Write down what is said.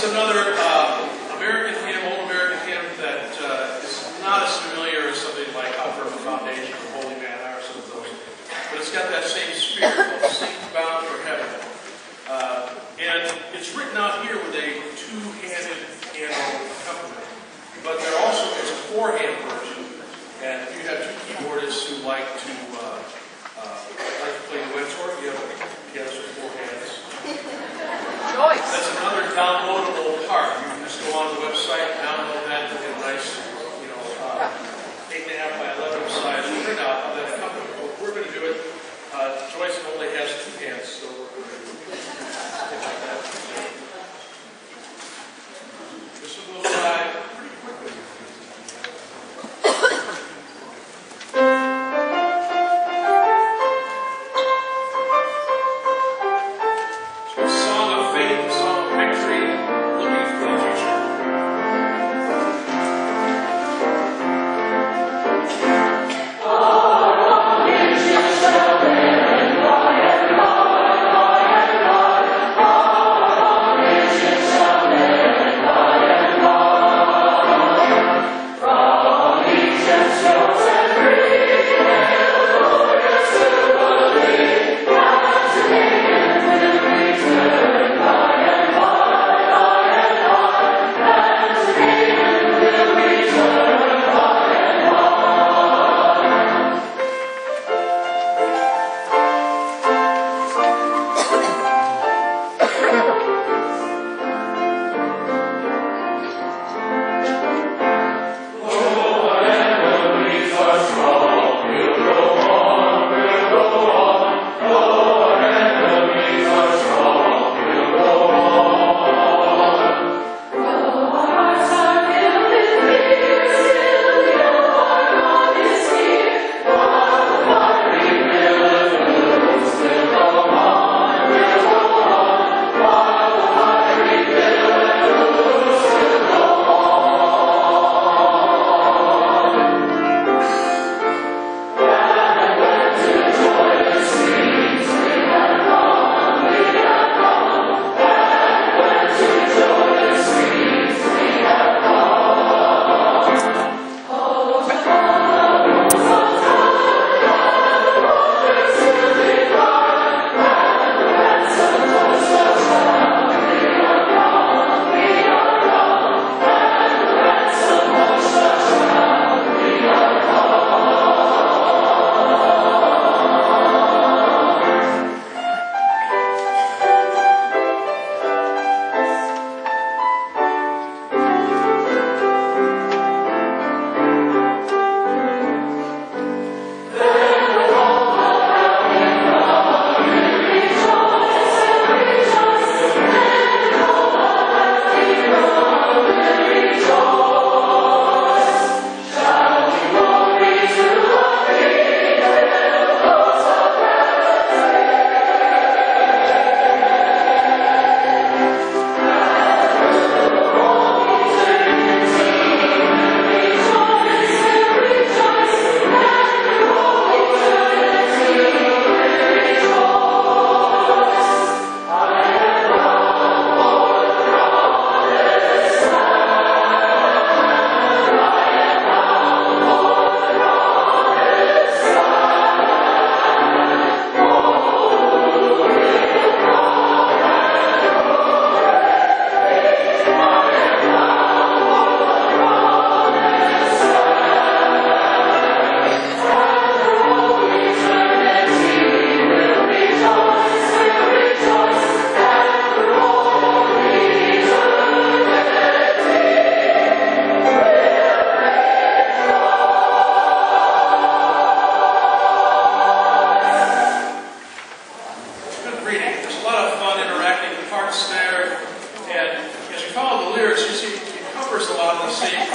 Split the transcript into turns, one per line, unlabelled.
is another uh, American hymn, old American hymn that uh, is not as familiar as something like How Firm a Foundation or Holy Manna or some of those. But it's got that same spirit of Saints Bound for Heaven. Uh, and it's written out here with a two-handed piano accompaniment. But there also is a four-hand version. And if you have two keyboardists who like to uh, uh, like to play duets, or if you have pianos with four hands,
Joyce.
that's another downloadable of the ground